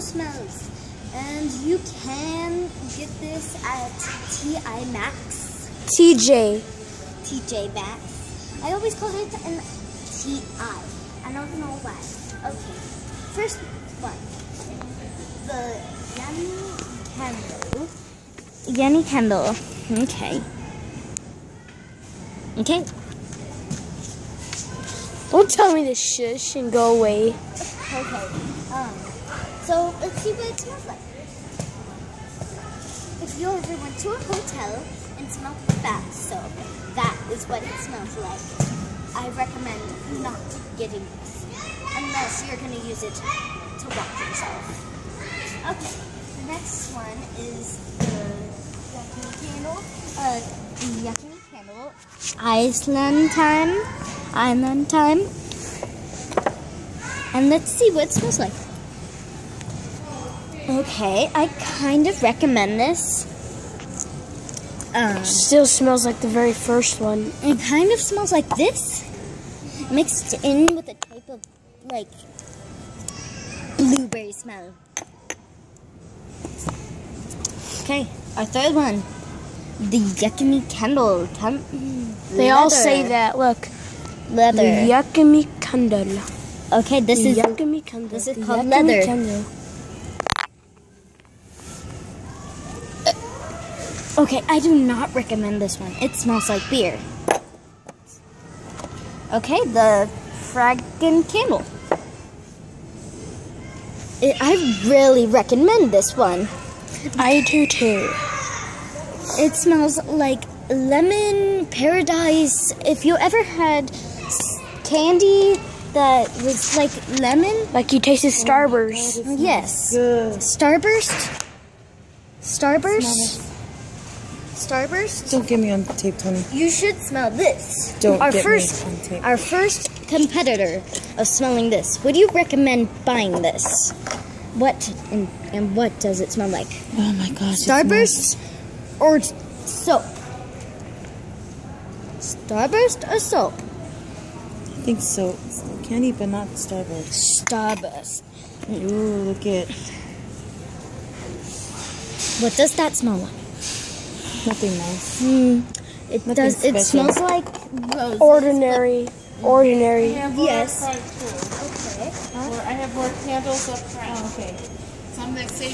smells. And you can get this at TI Maxx, TJ. TJ Maxx. I always call it an TI. I don't know why. Okay, first one. The Yummy Candle. Yummy Candle. Okay. Okay. Don't tell me to shush and go away. Okay. Um. So let's see what it smells like. If you ever went to a hotel and smelled bath soap, that is what it smells like. I recommend not getting this unless you're going to use it to wash yourself. Okay. The next one is the yucky candle. Uh, candle. Iceland time. Island time. And let's see what it smells like. Okay, I kind of recommend this. Um, Still smells like the very first one. it kind of smells like this, mixed in with a type of like blueberry smell. Okay, our third one, the Yakimi candle. They all say that. Look. leather. Yakimi candle. Okay, this is Yakimi candle. this is called leather. Candle. Okay, I do not recommend this one. It smells like beer. Okay, the Fraggin Candle. It, I really recommend this one. I do too. It smells like lemon paradise. If you ever had candy that was like lemon, Like you tasted oh, Starburst. yes. Starburst? Starburst? Starburst? Don't get me on tape, Tony. You should smell this. Don't our get first, me on tape. Our first competitor of smelling this. Would you recommend buying this? What and, and what does it smell like? Oh my gosh. Starburst or soap? Starburst or soap? I think so. It's candy, but not Starburst. Starburst. Ooh, look at What does that smell like? Nothing nice. Hmm. It Nothing does. It smells like roses. Ordinary. Ordinary. Yes. Okay. Or I have more candles up front. okay. Some that say